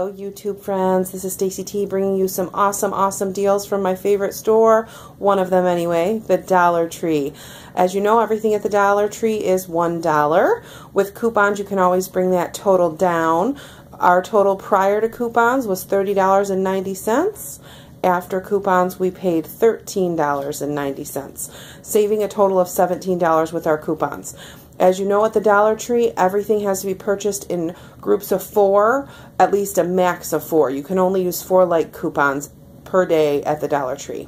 Hello YouTube friends, this is Stacy T bringing you some awesome, awesome deals from my favorite store, one of them anyway, the Dollar Tree. As you know, everything at the Dollar Tree is $1. With coupons, you can always bring that total down. Our total prior to coupons was $30.90. After coupons, we paid $13.90, saving a total of $17 with our coupons. As you know at the Dollar Tree, everything has to be purchased in groups of four, at least a max of four. You can only use four light coupons per day at the Dollar Tree.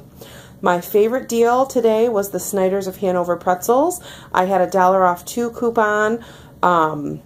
My favorite deal today was the Snyder's of Hanover pretzels. I had a dollar off two coupon. Um,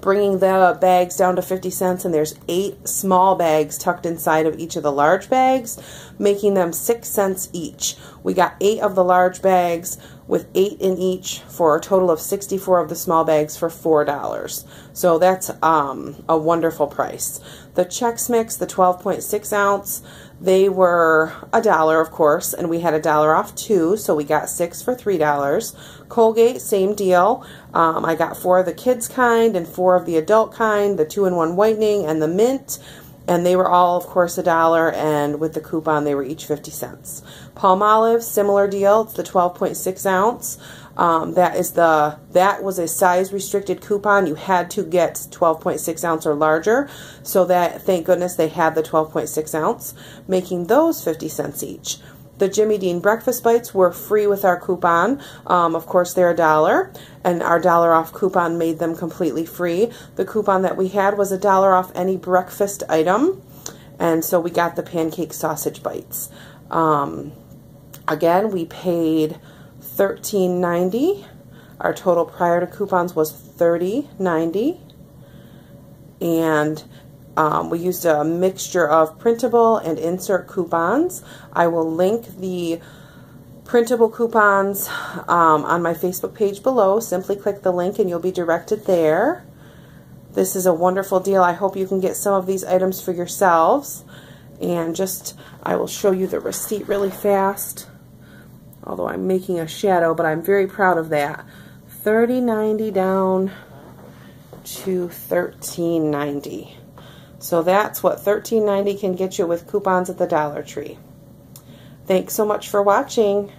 bringing the bags down to 50 cents and there's eight small bags tucked inside of each of the large bags making them six cents each. We got eight of the large bags with eight in each for a total of 64 of the small bags for four dollars so that's um, a wonderful price the Chex Mix the 12.6 ounce they were a dollar, of course, and we had a dollar off two, so we got six for three dollars. Colgate, same deal. Um, I got four of the kids kind and four of the adult kind, the two-in-one whitening and the mint, and they were all, of course, a dollar, and with the coupon, they were each 50 cents. Palmolive, similar deal. It's the 12.6 ounce. Um, that is the that was a size restricted coupon. You had to get 12.6 ounce or larger. So that thank goodness they had the 12.6 ounce, making those 50 cents each. The Jimmy Dean breakfast bites were free with our coupon. Um, of course, they're a dollar, and our dollar off coupon made them completely free. The coupon that we had was a dollar off any breakfast item, and so we got the pancake sausage bites. Um, again, we paid $13.90. Our total prior to coupons was $30.90. And um, we used a mixture of printable and insert coupons. I will link the printable coupons um, on my Facebook page below. Simply click the link and you'll be directed there. This is a wonderful deal. I hope you can get some of these items for yourselves. And just, I will show you the receipt really fast although I'm making a shadow, but I'm very proud of that. 30.90 down to 13.90. So that's what 13.90 can get you with coupons at the Dollar Tree. Thanks so much for watching.